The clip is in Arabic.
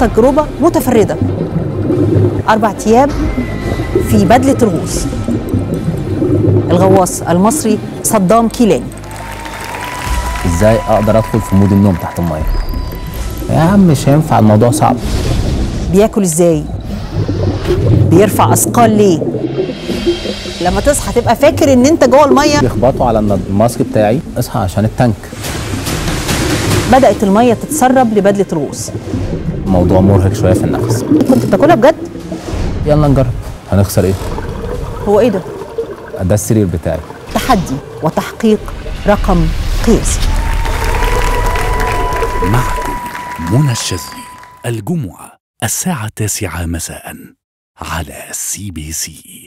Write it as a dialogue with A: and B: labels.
A: تجربة متفردة. أربع أيام في بدلة الغوص الغواص المصري صدام كيلاني.
B: إزاي أقدر أدخل في مود النوم تحت المية؟ يا عم مش هينفع الموضوع صعب.
A: بياكل إزاي؟ بيرفع أثقال ليه؟ لما تصحى تبقى فاكر إن أنت جوه المية.
B: بيخبطوا على الماسك بتاعي. اصحى عشان التانك.
A: بدأت المية تتسرب لبدلة الغوص
B: موضوع مرهق شوية في النفس.
A: كنت بتاكلها بجد؟
B: يلا نجرب. هنخسر إيه؟
A: هو إيه ده؟
B: ده السرير بتاعي.
A: تحدي وتحقيق رقم قياسي.
C: معكم منى الشاذلي الجمعة الساعة التاسعة مساء على سي بي سي